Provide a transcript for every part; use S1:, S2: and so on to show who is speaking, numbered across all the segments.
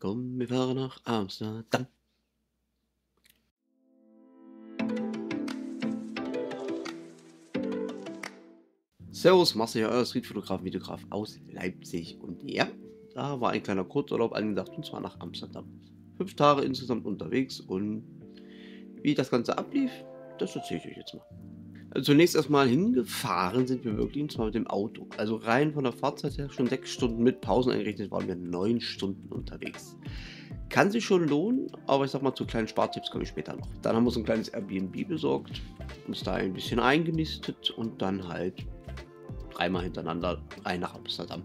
S1: Komm, wir fahren nach Amsterdam. Servus, Marcel, euer Streetfotograf, Videograf aus Leipzig. Und ja, da war ein kleiner Kurzurlaub angedacht und zwar nach Amsterdam. Fünf Tage insgesamt unterwegs und wie das Ganze ablief, das erzähle ich euch jetzt mal. Zunächst erstmal hingefahren sind wir wirklich und zwar mit dem Auto. Also rein von der Fahrzeit her schon sechs Stunden mit Pausen eingerechnet waren wir neun Stunden unterwegs. Kann sich schon lohnen, aber ich sag mal zu kleinen Spartipps komme ich später noch. Dann haben wir uns ein kleines Airbnb besorgt, uns da ein bisschen eingenistet und dann halt dreimal hintereinander rein nach Amsterdam.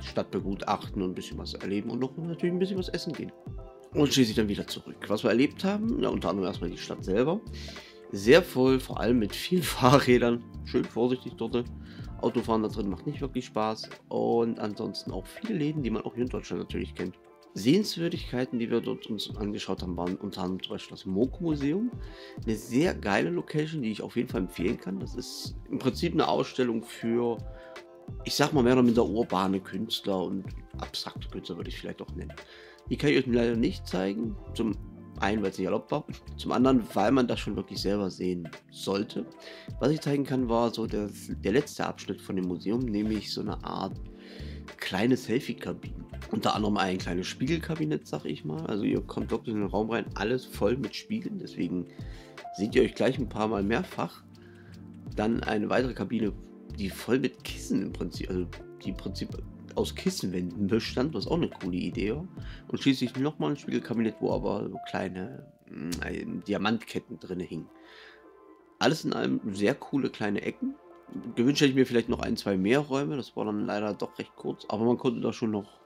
S1: Stadt begutachten und ein bisschen was erleben und noch natürlich ein bisschen was essen gehen. Und schließlich dann wieder zurück. Was wir erlebt haben, ja, unter anderem erstmal die Stadt selber. Sehr voll, vor allem mit vielen Fahrrädern. Schön vorsichtig dort. Autofahren da drin macht nicht wirklich Spaß. Und ansonsten auch viele Läden, die man auch hier in Deutschland natürlich kennt. Sehenswürdigkeiten, die wir dort uns angeschaut haben, waren unter anderem zum Beispiel das Moko-Museum. Eine sehr geile Location, die ich auf jeden Fall empfehlen kann. Das ist im Prinzip eine Ausstellung für, ich sag mal mehr oder minder urbane Künstler und abstrakte Künstler würde ich vielleicht auch nennen. Die kann ich euch leider nicht zeigen. Zum einen, weil es nicht erlaubt war. Zum anderen, weil man das schon wirklich selber sehen sollte. Was ich zeigen kann, war so der, der letzte Abschnitt von dem Museum, nämlich so eine Art kleine Selfie-Kabinen. Unter anderem ein kleines Spiegelkabinett, sag ich mal. Also ihr kommt wirklich in den Raum rein, alles voll mit Spiegeln. Deswegen seht ihr euch gleich ein paar Mal mehrfach. Dann eine weitere Kabine, die voll mit Kissen im Prinzip, also die im Prinzip aus Kissenwänden bestand, was auch eine coole Idee war. Und schließlich nochmal ein Spiegelkabinett, wo aber so kleine äh, Diamantketten drin hingen. Alles in allem sehr coole kleine Ecken. Gewünscht hätte ich mir vielleicht noch ein, zwei mehr Räume. Das war dann leider doch recht kurz. Aber man konnte da schon noch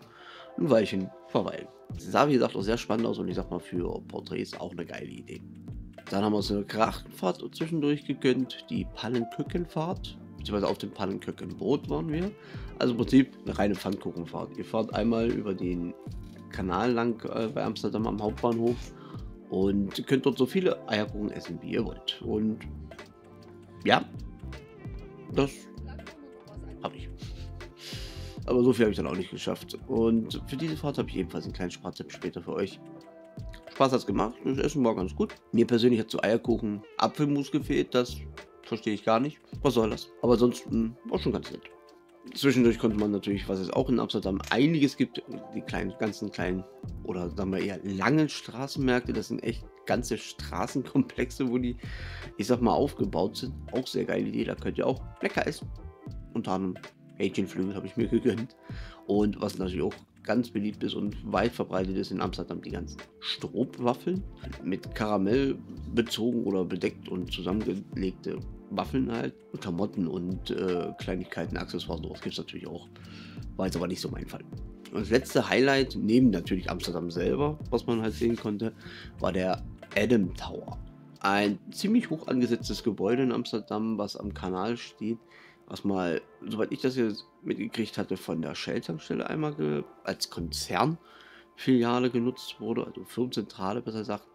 S1: ein Weilchen verweilen. Das sah wie gesagt auch sehr spannend aus und ich sag mal für Porträts auch eine geile Idee. Dann haben wir uns eine Krachtenfahrt zwischendurch gegönnt, die Pallenkückenfahrt beziehungsweise auf dem Pannenköckenboot waren wir. Also im Prinzip eine reine Pfannkuchenfahrt. Ihr fahrt einmal über den Kanal lang äh, bei Amsterdam am Hauptbahnhof und könnt dort so viele Eierkuchen essen, wie ihr wollt. Und ja, das habe ich. Aber so viel habe ich dann auch nicht geschafft. Und für diese Fahrt habe ich ebenfalls einen kleinen Spartipp später für euch. Spaß hat es gemacht, das Essen war ganz gut. Mir persönlich hat zu Eierkuchen Apfelmus gefehlt, das verstehe ich gar nicht. Was soll das? Aber sonst mh, war schon ganz nett. Zwischendurch konnte man natürlich, was es auch in Amsterdam einiges gibt, die kleinen, ganzen kleinen oder sagen wir eher langen Straßenmärkte, das sind echt ganze Straßenkomplexe, wo die, ich sag mal, aufgebaut sind. Auch sehr geile Idee, da könnt ihr auch lecker essen. Unter anderem Hähnchenflügel habe ich mir gegönnt. Und was natürlich auch ganz beliebt ist und weit verbreitet ist in Amsterdam, die ganzen Stroopwaffeln mit Karamell bezogen oder bedeckt und zusammengelegte Waffeln halt. Klamotten und äh, Kleinigkeiten, Accessoires, sowas gibt es natürlich auch. War jetzt aber nicht so mein Fall. Und das letzte Highlight, neben natürlich Amsterdam selber, was man halt sehen konnte, war der Adam Tower. Ein ziemlich hoch angesetztes Gebäude in Amsterdam, was am Kanal steht, was mal, soweit ich das jetzt mitgekriegt hatte, von der Shell-Tankstelle einmal als Konzernfiliale genutzt wurde, also Firmenzentrale besser gesagt,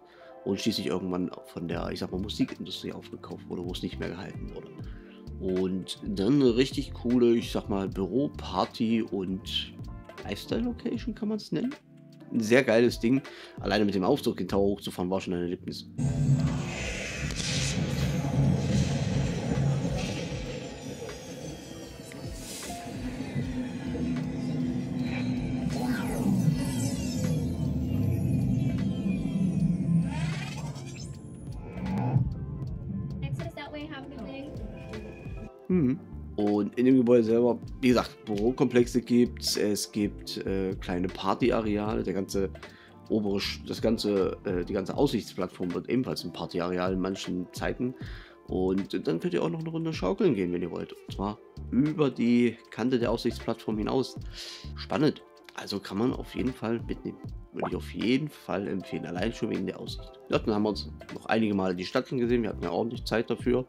S1: und schließlich irgendwann von der, ich sag mal, Musikindustrie aufgekauft wurde, wo es nicht mehr gehalten wurde. Und dann eine richtig coole, ich sag mal, Büro, Party und Lifestyle-Location kann man es nennen. Ein sehr geiles Ding. Alleine mit dem Aufzug den Tower hochzufahren war schon ein Erlebnis. In dem Gebäude selber, wie gesagt, Bürokomplexe gibt es, es gibt äh, kleine Partyareale, der ganze obere, das ganze, äh, die ganze Aussichtsplattform wird ebenfalls ein Partyareal in manchen Zeiten. Und dann könnt ihr auch noch eine Runde schaukeln gehen, wenn ihr wollt. Und zwar über die Kante der Aussichtsplattform hinaus. Spannend. Also kann man auf jeden Fall mitnehmen. Würde ich auf jeden Fall empfehlen. Allein schon wegen der Aussicht. Ja, dann haben wir uns noch einige Male die Stadt gesehen. Wir hatten ja ordentlich Zeit dafür.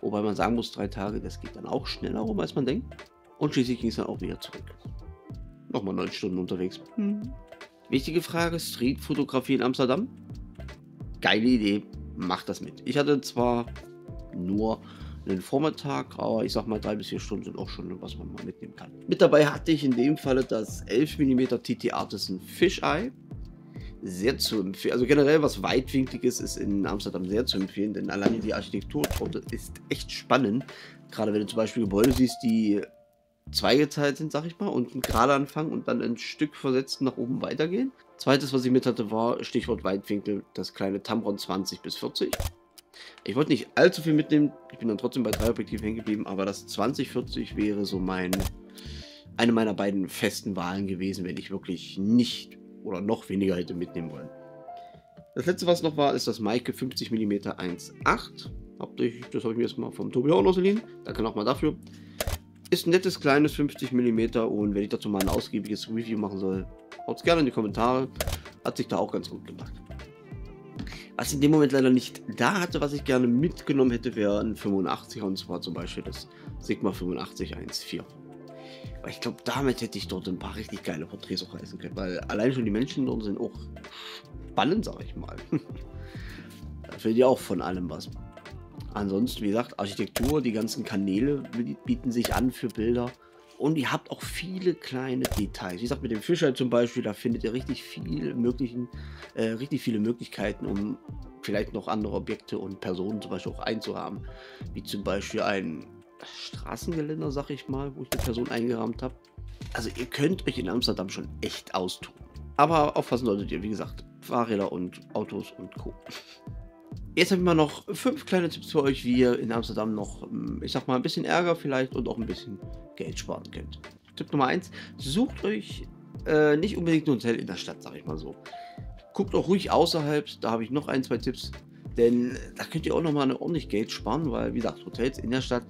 S1: Wobei man sagen muss, drei Tage, das geht dann auch schneller rum, als man denkt. Und schließlich ging es dann auch wieder zurück. Nochmal neun Stunden unterwegs. Hm. Wichtige Frage: Streetfotografie in Amsterdam? Geile Idee. Macht das mit. Ich hatte zwar nur den Vormittag, aber ich sag mal, drei bis vier Stunden sind auch schon was man mal mitnehmen kann. Mit dabei hatte ich in dem Falle das 11 mm TT Artisan Fisheye. sehr zu empfehlen. Also generell was weitwinkliges ist in Amsterdam sehr zu empfehlen, denn alleine die Architektur ist echt spannend. Gerade wenn du zum Beispiel Gebäude siehst, die zweigeteilt sind, sag ich mal, und gerade anfangen und dann ein Stück versetzt nach oben weitergehen. Zweites, was ich mit hatte, war Stichwort Weitwinkel, das kleine Tamron 20 bis 40. Ich wollte nicht allzu viel mitnehmen, ich bin dann trotzdem bei drei Objektiven hängen geblieben, aber das 2040 wäre so mein, eine meiner beiden festen Wahlen gewesen, wenn ich wirklich nicht oder noch weniger hätte mitnehmen wollen. Das letzte, was noch war, ist das Maike 50 mm 1.8. Das habe ich mir jetzt mal vom Tobi auch ausgeliehen. Danke nochmal dafür. Ist ein nettes kleines 50 mm und wenn ich dazu mal ein ausgiebiges Review machen soll, haut es gerne in die Kommentare. Hat sich da auch ganz gut gemacht. Was ich in dem Moment leider nicht da hatte, was ich gerne mitgenommen hätte, wäre ein 85er und zwar zum Beispiel das Sigma 85 1.4. Weil ich glaube, damit hätte ich dort ein paar richtig geile Porträts auch reißen können, weil allein schon die Menschen dort sind auch spannend, sag ich mal. da fehlt ja auch von allem was. Ansonsten, wie gesagt, Architektur, die ganzen Kanäle bieten sich an für Bilder. Und ihr habt auch viele kleine Details. Wie gesagt, mit dem Fischer zum Beispiel, da findet ihr richtig viel möglichen, äh, richtig viele Möglichkeiten, um vielleicht noch andere Objekte und Personen zum Beispiel auch einzuhaben. Wie zum Beispiel ein Straßengeländer, sag ich mal, wo ich eine Person eingerahmt habe. Also ihr könnt euch in Amsterdam schon echt austun. Aber aufpassen solltet ihr, wie gesagt, Fahrräder und Autos und Co. Jetzt habe ich mal noch fünf kleine Tipps für euch, wie ihr in Amsterdam noch, hm, ich sag mal, ein bisschen Ärger vielleicht und auch ein bisschen Geld sparen könnt. Tipp Nummer eins: Sucht euch äh, nicht unbedingt ein Hotel in der Stadt, sag ich mal so. Guckt auch ruhig außerhalb, da habe ich noch ein, zwei Tipps. Denn da könnt ihr auch noch mal ordentlich Geld sparen, weil, wie gesagt, Hotels in der Stadt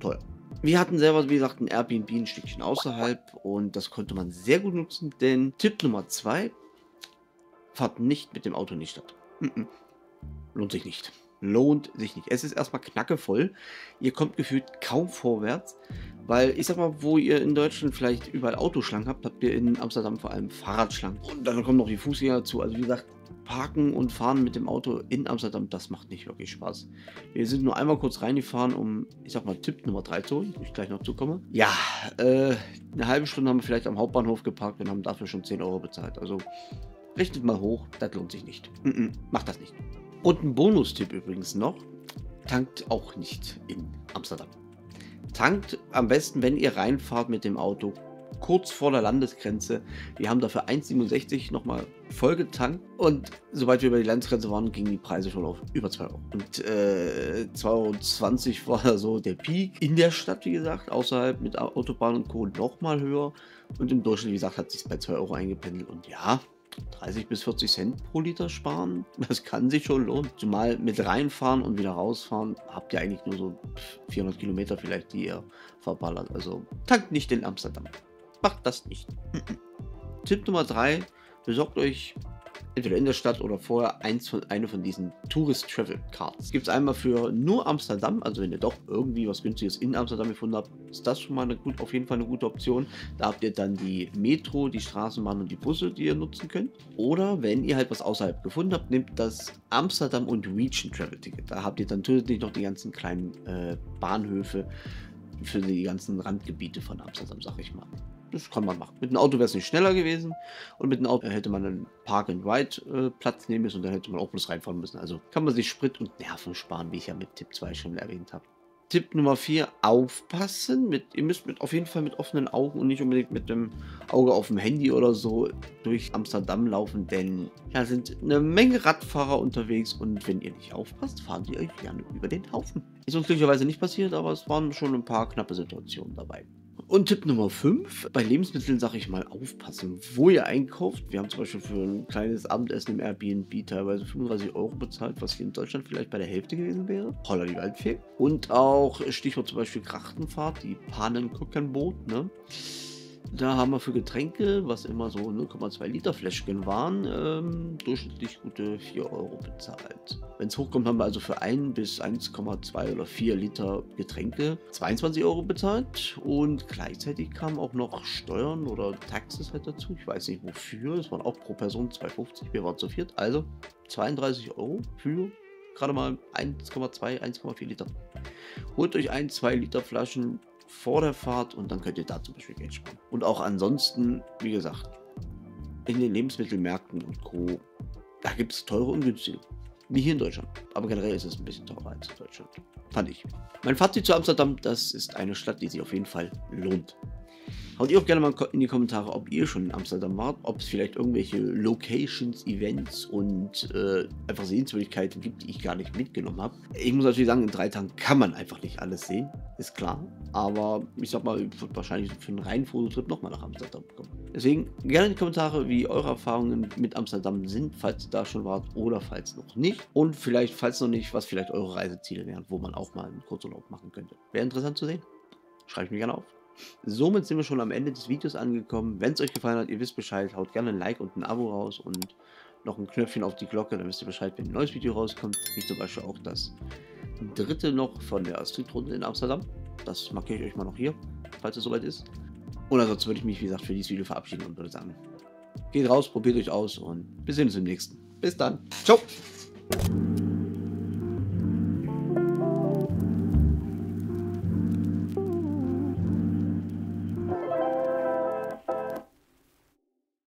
S1: teuer. Wir hatten selber, wie gesagt, ein Airbnb ein Stückchen außerhalb und das konnte man sehr gut nutzen, denn Tipp Nummer zwei, fahrt nicht mit dem Auto in die Stadt. Mm -mm. Lohnt sich nicht. Lohnt sich nicht. Es ist erstmal knackevoll. Ihr kommt gefühlt kaum vorwärts, weil ich sag mal, wo ihr in Deutschland vielleicht überall Autoschlangen habt, habt ihr in Amsterdam vor allem Fahrradschlangen. Und dann kommen noch die Fußgänger dazu. Also wie gesagt, parken und fahren mit dem Auto in Amsterdam, das macht nicht wirklich Spaß. Wir sind nur einmal kurz reingefahren, um, ich sag mal, Tipp Nummer 3 zu holen, wo ich gleich noch zukomme. Ja, äh, eine halbe Stunde haben wir vielleicht am Hauptbahnhof geparkt und haben dafür schon 10 Euro bezahlt. Also Richtet mal hoch, das lohnt sich nicht. Mm -mm, macht das nicht. Und ein Bonustipp übrigens noch: tankt auch nicht in Amsterdam. Tankt am besten, wenn ihr reinfahrt mit dem Auto, kurz vor der Landesgrenze. Wir haben dafür 1,67 nochmal voll getankt und sobald wir über die Landesgrenze waren, gingen die Preise schon auf über 2 Euro. Und äh, 2,20 Euro war so der Peak in der Stadt, wie gesagt, außerhalb mit Autobahn und Co. nochmal höher. Und im Durchschnitt, wie gesagt, hat sich bei 2 Euro eingependelt. Und ja, 30 bis 40 Cent pro Liter sparen. Das kann sich schon lohnen. Zumal mit reinfahren und wieder rausfahren habt ihr eigentlich nur so 400 Kilometer vielleicht, die ihr verballert. Also tankt nicht in Amsterdam. Macht das nicht. Tipp Nummer 3. Besorgt euch entweder in der Stadt oder vorher eins von, eine von diesen Tourist Travel Cards. Gibt es einmal für nur Amsterdam, also wenn ihr doch irgendwie was günstiges in Amsterdam gefunden habt, ist das schon mal eine gut, auf jeden Fall eine gute Option. Da habt ihr dann die Metro, die Straßenbahn und die Busse, die ihr nutzen könnt. Oder wenn ihr halt was außerhalb gefunden habt, nehmt das Amsterdam und Region Travel Ticket. Da habt ihr dann zusätzlich noch die ganzen kleinen äh, Bahnhöfe für die ganzen Randgebiete von Amsterdam, sag ich mal. Das kann man machen. Mit dem Auto wäre es nicht schneller gewesen und mit dem Auto hätte man einen Park-and-Ride-Platz äh, nehmen müssen und dann hätte man auch bloß reinfahren müssen. Also kann man sich Sprit und Nerven sparen, wie ich ja mit Tipp 2 schon erwähnt habe. Tipp Nummer 4, aufpassen. Mit, ihr müsst mit, auf jeden Fall mit offenen Augen und nicht unbedingt mit dem Auge auf dem Handy oder so durch Amsterdam laufen, denn da sind eine Menge Radfahrer unterwegs und wenn ihr nicht aufpasst, fahren die euch gerne über den Haufen. Ist uns glücklicherweise nicht passiert, aber es waren schon ein paar knappe Situationen dabei. Und Tipp Nummer 5, bei Lebensmitteln sage ich mal aufpassen, wo ihr einkauft. Wir haben zum Beispiel für ein kleines Abendessen im Airbnb teilweise 35 Euro bezahlt, was hier in Deutschland vielleicht bei der Hälfte gewesen wäre. Holla die Waldfee. Und auch Stichwort zum Beispiel Krachtenfahrt, die Panen-Kuckenboot, ne? Da haben wir für Getränke, was immer so 0,2 Liter Fläschchen waren, ähm, durchschnittlich gute 4 Euro bezahlt. Wenn es hochkommt, haben wir also für 1 bis 1,2 oder 4 Liter Getränke 22 Euro bezahlt und gleichzeitig kamen auch noch Steuern oder Taxes halt dazu. Ich weiß nicht wofür, es waren auch pro Person 2,50, wir waren zu viert, also 32 Euro für gerade mal 1,2, 1,4 Liter. Holt euch ein, 2 Liter Flaschen vor der Fahrt und dann könnt ihr da zum Beispiel Geld sparen. Und auch ansonsten, wie gesagt, in den Lebensmittelmärkten und Co. Da gibt es teure und günstige. Wie hier in Deutschland. Aber generell ist es ein bisschen teurer als in Deutschland. Fand ich. Mein Fazit zu Amsterdam, das ist eine Stadt, die sich auf jeden Fall lohnt. Haut ihr auch gerne mal in die Kommentare, ob ihr schon in Amsterdam wart, ob es vielleicht irgendwelche Locations, Events und äh, einfach Sehenswürdigkeiten gibt, die ich gar nicht mitgenommen habe. Ich muss natürlich sagen, in drei Tagen kann man einfach nicht alles sehen, ist klar. Aber ich sag mal, ich würde wahrscheinlich für einen reinen Fototrip nochmal nach Amsterdam kommen. Deswegen gerne in die Kommentare, wie eure Erfahrungen mit Amsterdam sind, falls ihr da schon wart oder falls noch nicht. Und vielleicht, falls noch nicht, was vielleicht eure Reiseziele wären, wo man auch mal einen Kurzurlaub machen könnte. Wäre interessant zu sehen. Schreibt mir gerne auf. Somit sind wir schon am Ende des Videos angekommen. Wenn es euch gefallen hat, ihr wisst Bescheid, haut gerne ein Like und ein Abo raus und noch ein Knöpfchen auf die Glocke, dann wisst ihr Bescheid, wenn ein neues Video rauskommt. Wie zum Beispiel auch das dritte noch von der Street-Runde in Amsterdam. Das markiere ich euch mal noch hier, falls es soweit ist. Und ansonsten würde ich mich, wie gesagt, für dieses Video verabschieden und würde sagen, geht raus, probiert euch aus und wir sehen uns im nächsten. Bis dann. Ciao.